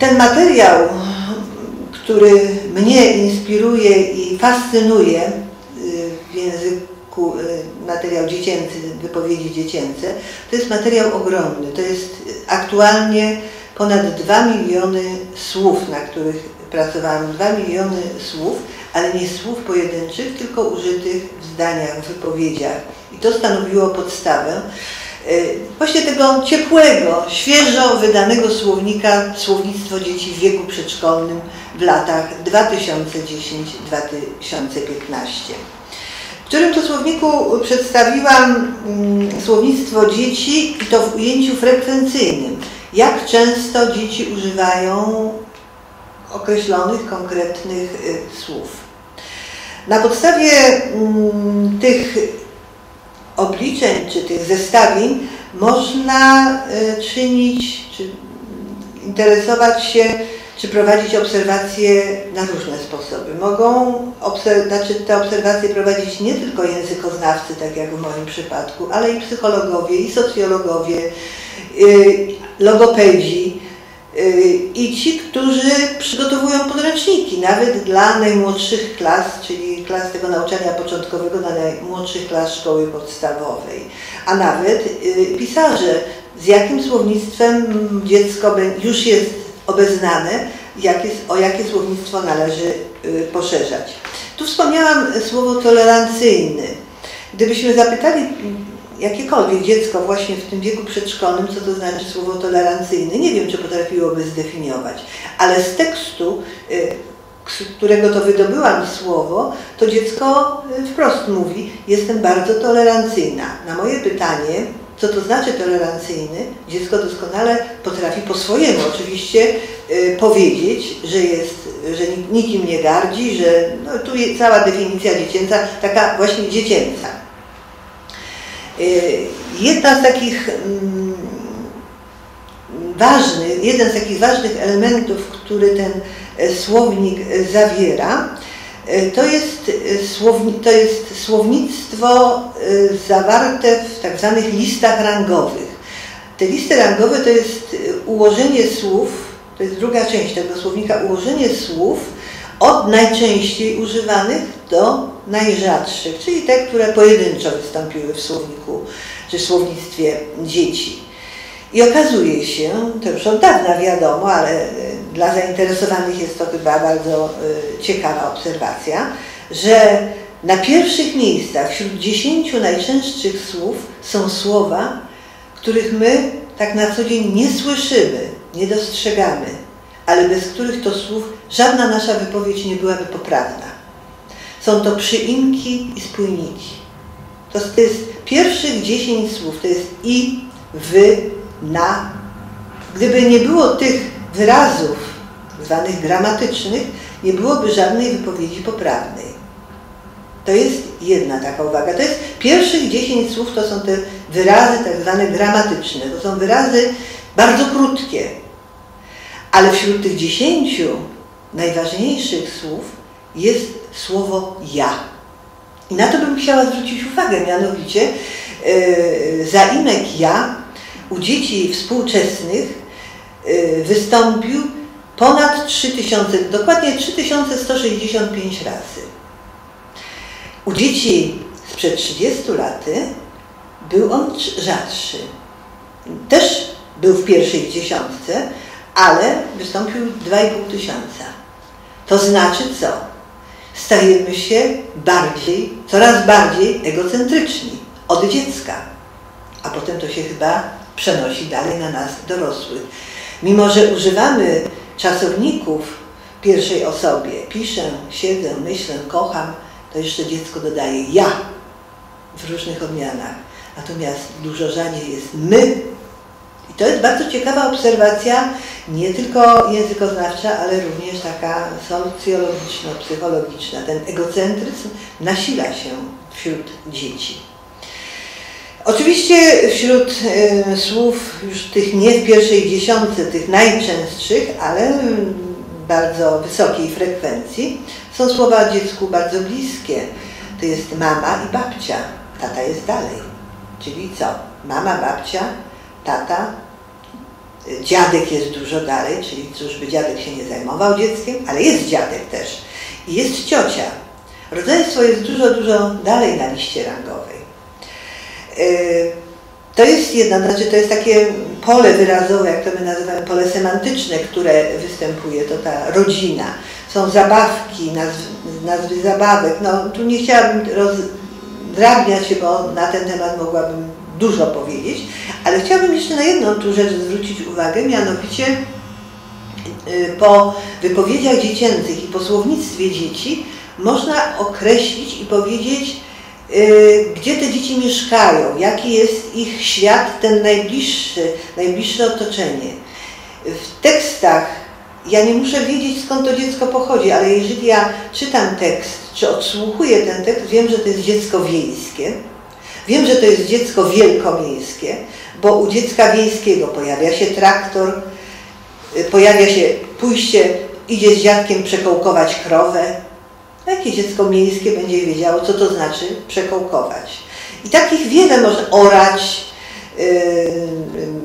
Ten materiał, który mnie inspiruje i fascynuje y, w języku, y, materiał dziecięcy, wypowiedzi dziecięce, to jest materiał ogromny. To jest aktualnie ponad 2 miliony słów, na których pracowałam. 2 miliony słów, ale nie słów pojedynczych, tylko użytych w zdaniach, w wypowiedziach. I to stanowiło podstawę Y, właśnie tego ciepłego, świeżo wydanego słownika Słownictwo dzieci w wieku przedszkolnym w latach 2010-2015, w którym to słowniku przedstawiłam mm, słownictwo dzieci i to w ujęciu frekwencyjnym. Jak często dzieci używają określonych, konkretnych y, słów. Na podstawie mm, tych obliczeń czy tych zestawień można e, czynić, czy interesować się, czy prowadzić obserwacje na różne sposoby. Mogą obserw znaczy te obserwacje prowadzić nie tylko językoznawcy, tak jak w moim przypadku, ale i psychologowie, i socjologowie, y, logopedzi, Y, i ci, którzy przygotowują podręczniki, nawet dla najmłodszych klas, czyli klas tego nauczania początkowego dla najmłodszych klas szkoły podstawowej, a nawet y, pisarze, z jakim słownictwem dziecko już jest obeznane, o jakie słownictwo należy y, poszerzać. Tu wspomniałam słowo tolerancyjny. Gdybyśmy zapytali jakiekolwiek dziecko właśnie w tym wieku przedszkolnym, co to znaczy słowo tolerancyjny, nie wiem, czy potrafiłoby zdefiniować, ale z tekstu, y, z którego to wydobyłam słowo, to dziecko y, wprost mówi, jestem bardzo tolerancyjna. Na moje pytanie, co to znaczy tolerancyjny, dziecko doskonale potrafi po swojemu oczywiście y, powiedzieć, że jest, że nikim nie gardzi, że no, tu jest cała definicja dziecięca, taka właśnie dziecięca. Y, jedna z takich mm, ważnych, jeden z takich ważnych elementów, który ten e, słownik zawiera, e, to jest, e, słowni, to jest słownictwo zawarte w tak zwanych listach rangowych. Te listy rangowe to jest ułożenie słów, to jest druga część tego słownika, ułożenie słów od najczęściej używanych do najrzadszych, czyli te, które pojedynczo wystąpiły w słowniku czy słownictwie dzieci. I okazuje się, to już od dawna wiadomo, ale e, dla zainteresowanych jest to chyba bardzo e, ciekawa obserwacja, że na pierwszych miejscach wśród dziesięciu najczęstszych słów są słowa, których my tak na co dzień nie słyszymy, nie dostrzegamy, ale bez których to słów żadna nasza wypowiedź nie byłaby poprawna. Są to przyimki i spójniki. To jest pierwszych dziesięć słów, to jest i, wy, na. Gdyby nie było tych wyrazów zwanych gramatycznych, nie byłoby żadnej wypowiedzi poprawnej. To jest jedna taka uwaga. To jest pierwszych dziesięć słów, to są te wyrazy tak zwane gramatyczne. To są wyrazy bardzo krótkie. Ale wśród tych dziesięciu najważniejszych słów jest słowo ja. I na to bym chciała zwrócić uwagę, mianowicie yy, zaimek ja u dzieci współczesnych yy, wystąpił ponad 3000, dokładnie 3165 razy. U dzieci sprzed 30 lat był on rzadszy. Też był w pierwszej dziesiątce, ale wystąpił 2,5 tysiąca. To znaczy co? Stajemy się bardziej, coraz bardziej egocentryczni od dziecka, a potem to się chyba przenosi dalej na nas dorosłych. Mimo, że używamy czasowników pierwszej osobie, piszę, siedzę, myślę, kocham, to jeszcze dziecko dodaje ja w różnych odmianach. Natomiast dużo rzadziej jest my i to jest bardzo ciekawa obserwacja, nie tylko językoznawcza, ale również taka socjologiczna, psychologiczna. Ten egocentryzm nasila się wśród dzieci. Oczywiście wśród y, słów już tych nie w pierwszej dziesiątce, tych najczęstszych, ale bardzo wysokiej frekwencji, są słowa dziecku bardzo bliskie. To jest mama i babcia, tata jest dalej. Czyli co? Mama, babcia, tata, dziadek jest dużo dalej, czyli cóż by dziadek się nie zajmował dzieckiem, ale jest dziadek też. I jest ciocia. Rodzeństwo jest dużo, dużo dalej na liście rangowej. Yy, to jest jedna, znaczy to jest takie pole wyrazowe, jak to my nazywamy, pole semantyczne, które występuje, to ta rodzina. Są zabawki, nazwy, nazwy zabawek. No tu nie chciałabym rozdrabniać się, bo na ten temat mogłabym dużo powiedzieć, ale chciałabym jeszcze na jedną tu rzecz zwrócić uwagę, mianowicie y, po wypowiedziach dziecięcych i po słownictwie dzieci można określić i powiedzieć, y, gdzie te dzieci mieszkają, jaki jest ich świat, ten najbliższy, najbliższe otoczenie. W tekstach ja nie muszę wiedzieć skąd to dziecko pochodzi, ale jeżeli ja czytam tekst, czy odsłuchuję ten tekst, wiem, że to jest dziecko wiejskie, Wiem, że to jest dziecko wielkomiejskie, bo u dziecka wiejskiego pojawia się traktor, y, pojawia się pójście, idzie z dziadkiem przekołkować krowę. Jakie dziecko miejskie będzie wiedziało, co to znaczy przekołkować. I takich wiele można orać, yy,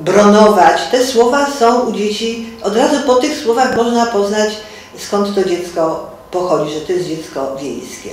bronować. Te słowa są u dzieci, od razu po tych słowach można poznać, skąd to dziecko pochodzi, że to jest dziecko wiejskie.